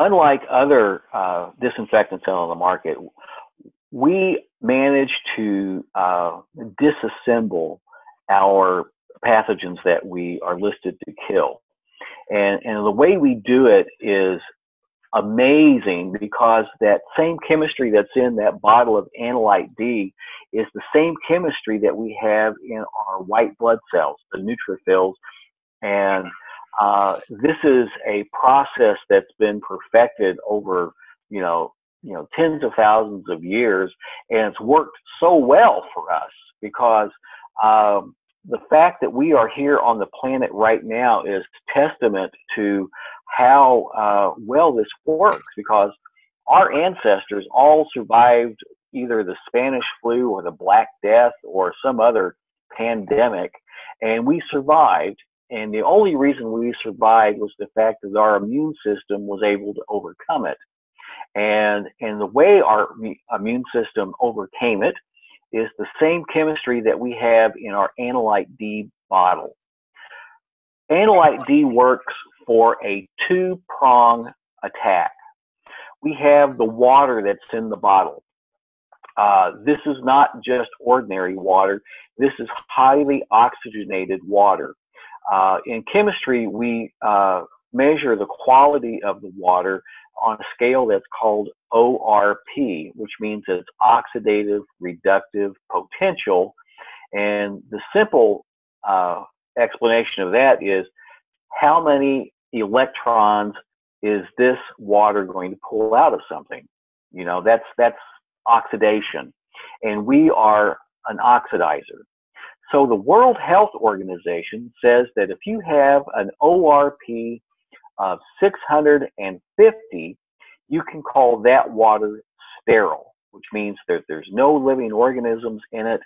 unlike other uh, disinfectants on the market, we manage to uh, disassemble our pathogens that we are listed to kill. And, and the way we do it is amazing because that same chemistry that's in that bottle of Anolyte D is the same chemistry that we have in our white blood cells, the neutrophils. And uh, this is a process that's been perfected over, you know, you know, tens of thousands of years, and it's worked so well for us because um, the fact that we are here on the planet right now is testament to how uh, well this works because our ancestors all survived either the Spanish flu or the Black Death or some other pandemic, and we survived. And the only reason we survived was the fact that our immune system was able to overcome it. And, and the way our immune system overcame it is the same chemistry that we have in our Anolyte D bottle. Anolyte D works for a two prong attack. We have the water that's in the bottle. Uh, this is not just ordinary water. This is highly oxygenated water. Uh, in chemistry, we uh, measure the quality of the water on a scale that's called ORP, which means it's oxidative reductive potential. And the simple uh, explanation of that is how many electrons is this water going to pull out of something? You know, that's that's oxidation, and we are an oxidizer. So the World Health Organization says that if you have an ORP of 650, you can call that water sterile, which means that there's no living organisms in it.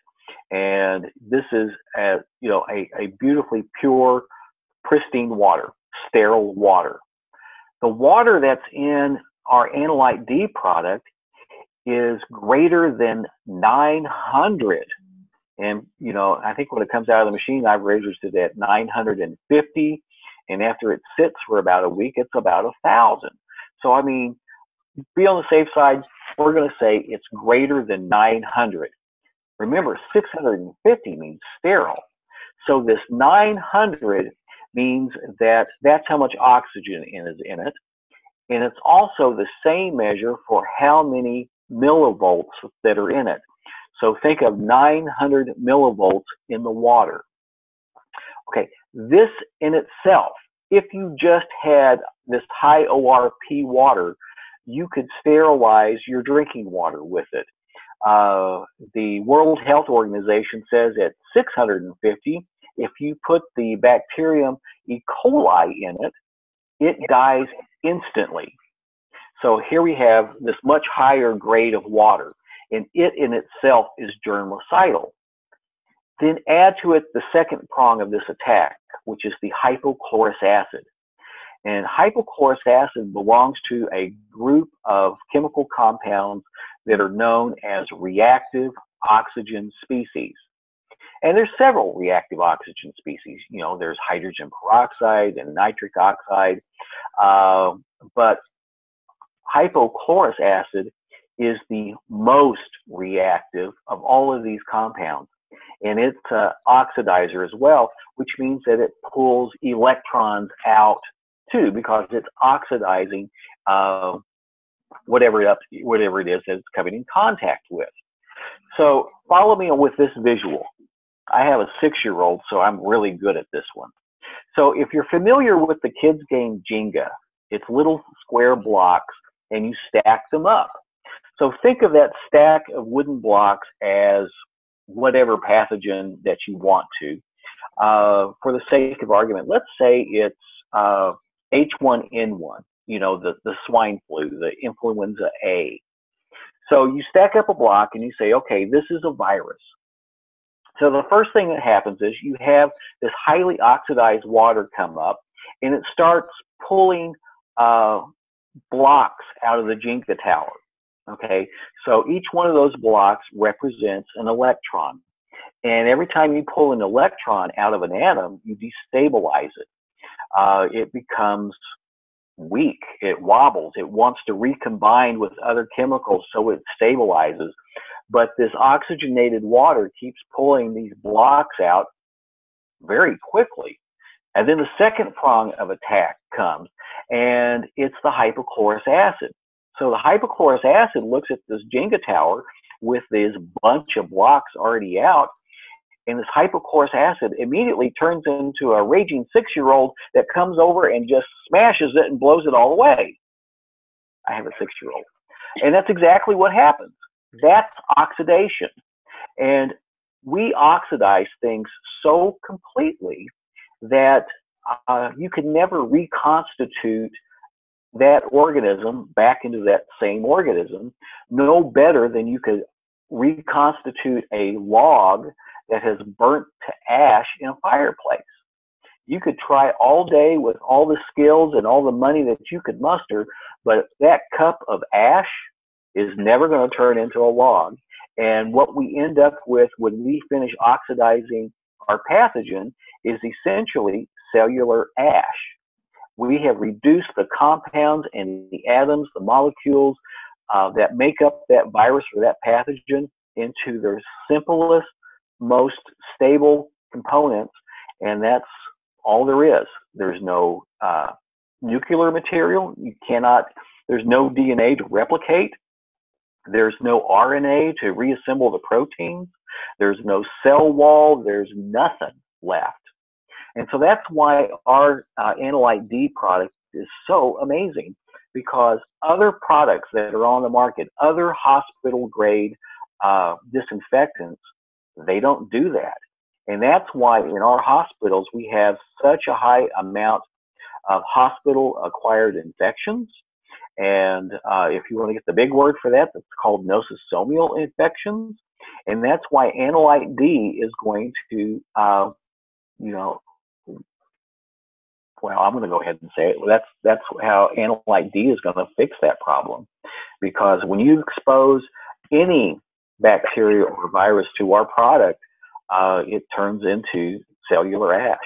And this is, a, you know, a, a beautifully pure, pristine water, sterile water. The water that's in our Anolyte D product is greater than 900. And, you know, I think when it comes out of the machine, I've registered at 950 and after it sits for about a week, it's about a thousand. So I mean, be on the safe side. We're going to say it's greater than 900. Remember, 650 means sterile. So this 900 means that that's how much oxygen is in it. And it's also the same measure for how many millivolts that are in it. So think of 900 millivolts in the water. Okay, this in itself, if you just had this high ORP water, you could sterilize your drinking water with it. Uh, the World Health Organization says at 650, if you put the bacterium E. coli in it, it dies instantly. So here we have this much higher grade of water, and it in itself is germicidal. Then add to it the second prong of this attack, which is the hypochlorous acid. And hypochlorous acid belongs to a group of chemical compounds that are known as reactive oxygen species. And there's several reactive oxygen species. You know, there's hydrogen peroxide and nitric oxide. Uh, but hypochlorous acid is the most reactive of all of these compounds and it's an oxidizer as well, which means that it pulls electrons out too because it's oxidizing uh, whatever it up, whatever it is that it's coming in contact with. So follow me with this visual. I have a six-year-old, so I'm really good at this one. So if you're familiar with the kids game Jenga, it's little square blocks and you stack them up. So think of that stack of wooden blocks as whatever pathogen that you want to. Uh, for the sake of argument, let's say it's uh, H1N1, you know, the, the swine flu, the influenza A. So you stack up a block and you say, okay, this is a virus. So the first thing that happens is you have this highly oxidized water come up and it starts pulling uh, blocks out of the Jenga tower. Okay, so each one of those blocks represents an electron. And every time you pull an electron out of an atom, you destabilize it. Uh, it becomes weak. It wobbles. It wants to recombine with other chemicals so it stabilizes. But this oxygenated water keeps pulling these blocks out very quickly. And then the second prong of attack comes, and it's the hypochlorous acid. So the hypochlorous acid looks at this Jenga tower with this bunch of blocks already out, and this hypochlorous acid immediately turns into a raging six-year-old that comes over and just smashes it and blows it all away. I have a six-year-old. And that's exactly what happens. That's oxidation. And we oxidize things so completely that uh, you can never reconstitute that organism back into that same organism no better than you could reconstitute a log that has burnt to ash in a fireplace. You could try all day with all the skills and all the money that you could muster, but that cup of ash is never going to turn into a log. And what we end up with when we finish oxidizing our pathogen is essentially cellular ash. We have reduced the compounds and the atoms, the molecules uh, that make up that virus or that pathogen into their simplest, most stable components, and that's all there is. There's no uh, nuclear material. You cannot. There's no DNA to replicate. There's no RNA to reassemble the proteins. There's no cell wall. There's nothing left. And so that's why our uh, Anolyte D product is so amazing because other products that are on the market, other hospital grade uh, disinfectants, they don't do that. And that's why in our hospitals we have such a high amount of hospital acquired infections. And uh, if you want to get the big word for that, that's called nosocomial infections. And that's why Anolyte D is going to, uh, you know, well, I'm going to go ahead and say it. That's that's how Anolyte D is going to fix that problem, because when you expose any bacteria or virus to our product, uh, it turns into cellular ash.